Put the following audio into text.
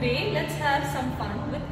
Today let's have some fun with.